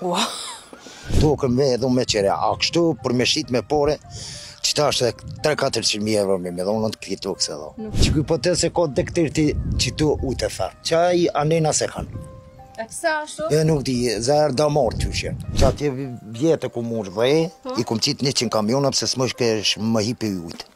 Ua. Tokën me edhe me qere, a kështu për me shit me pare, qitash 3-400 mijë euro me me dhonë të këti tokë s'e dho. Qiky potes i ka dhetë hektarë qitu ujtë thartë, qaj anena s'e kanë. E pse ashtu? E nuk di, zërë da marë të që. Qatje vjet e kum marrë dhe, po. i kum qitë 100 kamiona pëse s'më shke me hipë ujtë.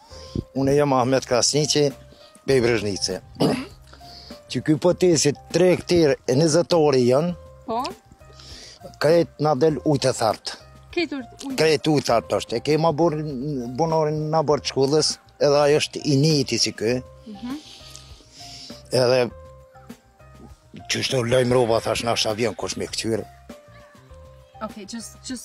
Unë jam Ahmet Krasniqi, pej Breznice. Qiky potesi tre hektarë e njëzet ari janë, po? krejt na del ujtë e thartë. Krejt ujtë thartë është. E kema bunorin n'oborr t'shkollës, edhe ajo është i njëjti si kjo. Mhm. Edhe qitash lojmë roba, thash në ashtë avjen, kush me kqyrë. Ok, qe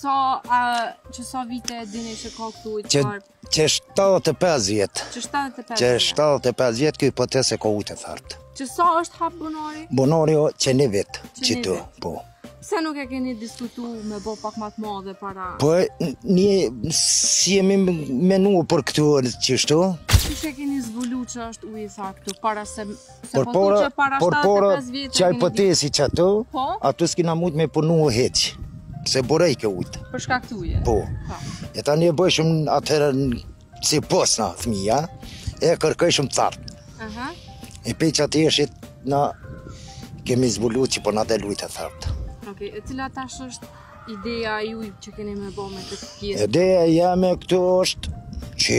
sa vite dini që ka këtu ujë të thartë? Qe 75 vjet. Qe 75 vjet. Qe 75 vjet ky potes e ka ujtë e thartë. Qe sa është hap bunori? Bunori o qe një vit, qitu, po. Pse nuk e keni diskutu me bo pak ma të madhe para? Po, një, si jemi menu për këtu qishtu? Qysh keni zbulu që është ujë i thartë këtu, para se Se por po thu që para 75 vjetë Qaj potesi qaty po? Atë s'kina mujtë me punu hiç Se borej ke ujtë Për shka këtu ujtë Po, po. E tani e pijshëm atëherë Si pos na thmija E kërkëshëm të thartë Aha. E pej qatëherit Na kemi zbulu që po na del ujtë të thartë Ok, e cila tash është ideja juj çka keni me bo me këtë pjesë? Ideja jeme këtu është që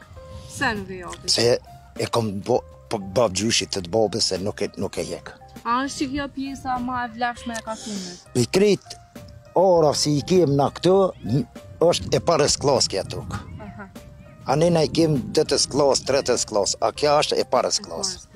Pse nuk e jopi? Se e kom bo, babgjyshit t'bobës se nuk e, nuk e jep. A është që kjo pjesa ma e vlefshme e katunit? Po krejt, ara si i kem na këtu, është e parës klasë kjo tokë. A anena i kem dytës klasë, tretës klasë, a kjo është e parës klasë.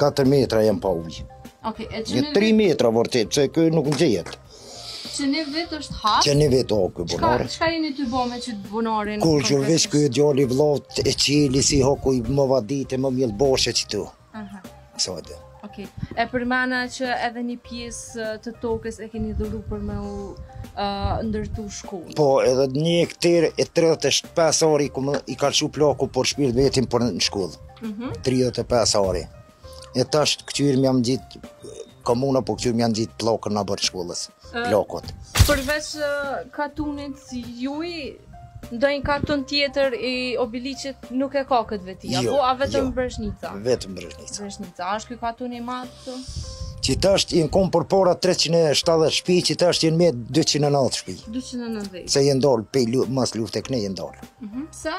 4 metra jan pa ujë. Okej, e çni. Nja 3 metra vërtet, se ky nuk nxjehet. Qe një vit është hap? Qe një vit hap ky bunar. Çka jeni tu bo me qët bunarin? Kurgja veç ky djali vllot e çeli si haku i me vadit e me mjellë bahçe qitu. Aha. Sa dhe. Ok, e përmendët që edhe një pjesë të tokës e keni dhuru për me u uh, ndërtu shkolla. Po, edhe një hektar e 35 ari këtu i ka lëshu plaku për shpirt t'vetin për në shkollë. 35 mhm. ari. E tash kqyr me ia ngjitë komuna, po kqyr me ia ngjitë pllakën n'oborr t'shkollës, plakut. Përveç katunit t'juj, ndonjë katun tjetër i Obiliqit nuk e ka këtë veti, jo, apo a vetëm jo, Breznica? Vetëm Breznica. Breznica, a është kjo katun i madh? Qitash jena, kom përpara 370 shpi, qitash jena me 290 shpi. 290. Se jon dolë, pe lu, mas lufte këne jon dolë. Mm -hmm. Sa?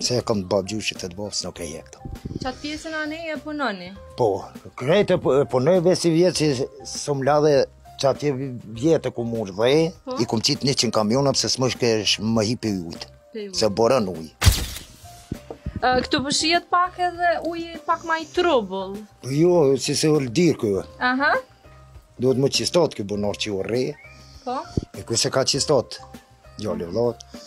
Se e kam të babëgjyshit të të babës, se nuk e di këta. Qatë pjesën anej e punoni? Po, krejt e punoj dhe sivjet që së më ladhe që atje vjet e kum marrë dhe, po? i kumë qitë njëqind kamiona se s'më shke më hipi ujtë, se borën ujtë. Këtu pëshijet po pak edhe ujë pak ma i trubull. Jo, si se u ndirë kjo. Aha. Duhet me çistot kjo bunar që u rrejë. Po? E kjo s'e ka çistot. Gjalli vlotë.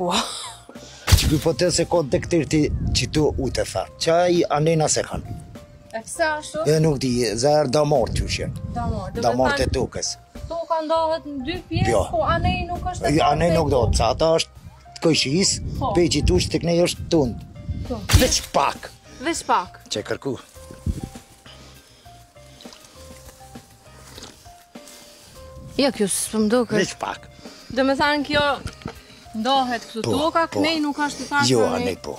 Ua. Që du po të se ka dhe këtër ti që du u të fa. Qaj anena s'e kanë? E pse ashtu? E nuk di, zar damar të ushe. Damar. Damar të tokës. Toka ndohet në dy pjesë, jo. po anej nuk ashtu e jo, parë. Anej nuk do, se ata është të kojshis, po. pe që tu të kënej është tundë. Veç pak. Veç pak. Që kërku. Jo, kjo s'um duket. Veç pak. Do me thanë kjo ndohet këtu po, toka, po. kënej nuk ashtu. Jo, anej po.